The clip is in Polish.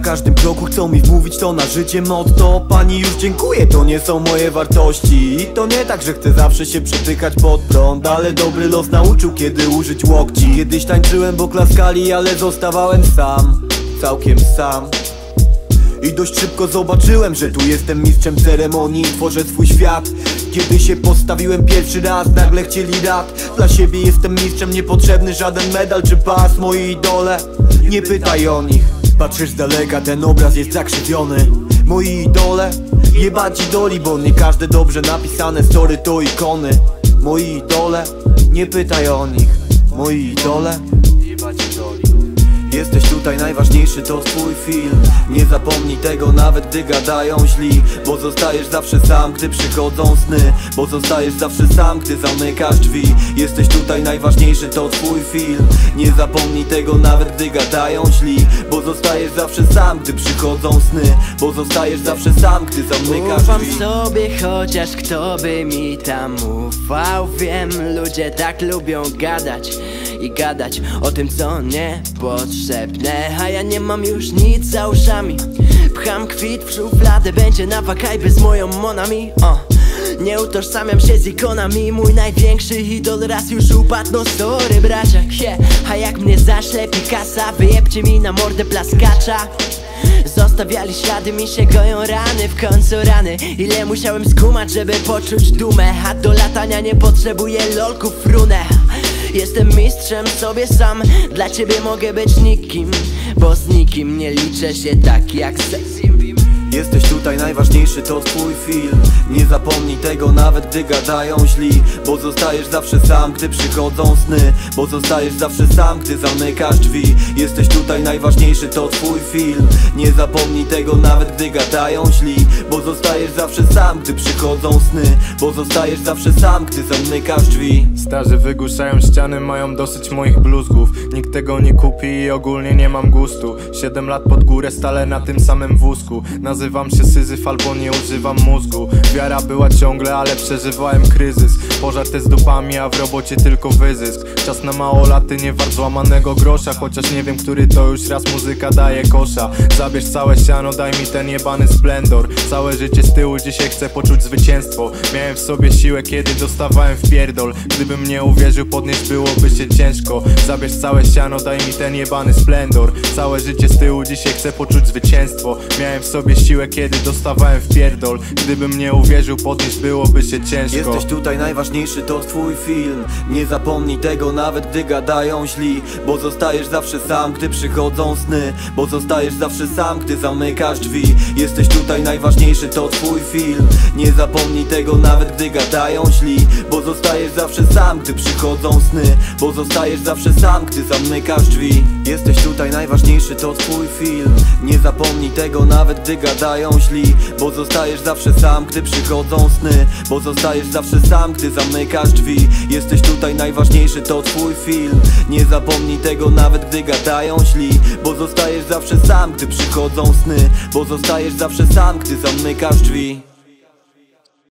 Na każdym kroku chcą mi wmówić to na życie motto. Pani już dziękuję, to nie są moje wartości. I to nie tak, że chcę zawsze się przytykać pod prąd Ale dobry los nauczył kiedy użyć łokci. Kiedyś tańczyłem, bo klaskali, ale zostawałem sam Całkiem sam. I dość szybko zobaczyłem, że tu jestem mistrzem ceremonii. Tworzę swój świat. Kiedy się postawiłem pierwszy raz, nagle chcieli rad Dla siebie jestem mistrzem, niepotrzebny żaden medal czy pas. Moi idole, nie pytaj o nich Patrzysz z daleka, ten obraz jest zakrzywiony. Moi idole, jebać idoli Bo nie każde dobrze napisane story to ikony. Moi idole, nie pytaj o nich. Moi idole, Jesteś tutaj najważniejszy to twój film. Nie zapomnij tego nawet gdy gadają źli. Bo zostajesz zawsze sam gdy przychodzą sny. Bo zostajesz zawsze sam gdy zamykasz drzwi. Jesteś tutaj najważniejszy to twój film. Nie zapomnij tego nawet gdy gadają źli. Bo zostajesz zawsze sam gdy przychodzą sny. Bo zostajesz zawsze sam gdy zamykasz Ufam drzwi. sobie chociaż kto by mi tam ufał? Wiem, ludzie tak lubią gadać i gadać o tym co niepotrzebne. A ja nie mam już nic za uszami. Pcham kwit w szufladę, będzie na wakajby z moją monami. O. Nie utożsamiam się z ikonami. Mój największy idol raz już upadł No sorry bracia, yeah. A jak mnie zaślepi kasa Wyjebcie mi na mordę plaskacza. Zostawiali ślady, mi się goją rany. W końcu rany. Ile musiałem skumać, żeby poczuć dumę? A do latania nie potrzebuję lolków runę Jestem mistrzem sobie sam. Dla ciebie mogę być nikim Bo z nikim nie liczę się tak jak sexy Jesteś tutaj najważniejszy to twój film. Nie zapomnij tego nawet gdy gadają źli. Bo zostajesz zawsze sam gdy przychodzą sny. Bo zostajesz zawsze sam gdy zamykasz drzwi. Jesteś tutaj najważniejszy to twój film. Nie zapomnij tego nawet gdy gadają źli. Bo zostajesz zawsze sam gdy przychodzą sny. Bo zostajesz zawsze sam gdy zamykasz drzwi. Starzy wygłuszają ściany, mają dosyć moich bluzgów. Nikt tego nie kupi i ogólnie nie mam gustu. Siedem lat pod górę, stale na tym samym wózku. Nazywam się Syzyf albo nie używam mózgu. Wiara była ciągle, ale przeżywałem kryzys. Pożar te z dupami, a w robocie tylko wyzysk. Czas na mało laty, nie wart złamanego grosza. Chociaż nie wiem, który to już raz muzyka daje kosza. Zabierz całe siano, daj mi ten jebany splendor. Całe życie z tyłu, dzisiaj chcę poczuć zwycięstwo. Miałem w sobie siłę, kiedy dostawałem w pierdol. Gdybym nie uwierzył, podnieść byłoby się ciężko. Zabierz całe siano, daj mi ten jebany splendor. Całe życie z tyłu, dzisiaj chcę poczuć zwycięstwo. Miałem w sobie siłę, kiedy dostawałem w pierdol. Gdybym nie uwierzył, podnieść byłoby się ciężko. Jesteś tutaj najważniejszy, to twój film. Nie zapomnij tego nawet gdy gadają źli. Bo zostajesz zawsze sam, gdy przychodzą sny. Bo zostajesz zawsze sam, gdy zamykasz drzwi. Jesteś tutaj najważniejszy, to twój film. Nie zapomnij tego nawet gdy gadają źli. Bo zostajesz zawsze sam, gdy przychodzą sny. Bo zostajesz zawsze sam, gdy zamykasz drzwi. Jesteś tutaj najważniejszy, to twój film. Nie zapomnij tego nawet gdy gadają źli. Bo zostajesz zawsze sam, gdy przychodzą sny. Bo zostajesz zawsze sam, gdy zamykasz drzwi. Jesteś tutaj najważniejszy, to twój film. Nie zapomnij tego nawet gdy gadają źli. Bo zostajesz zawsze sam, gdy przychodzą sny. Bo zostajesz zawsze sam, gdy zamykasz drzwi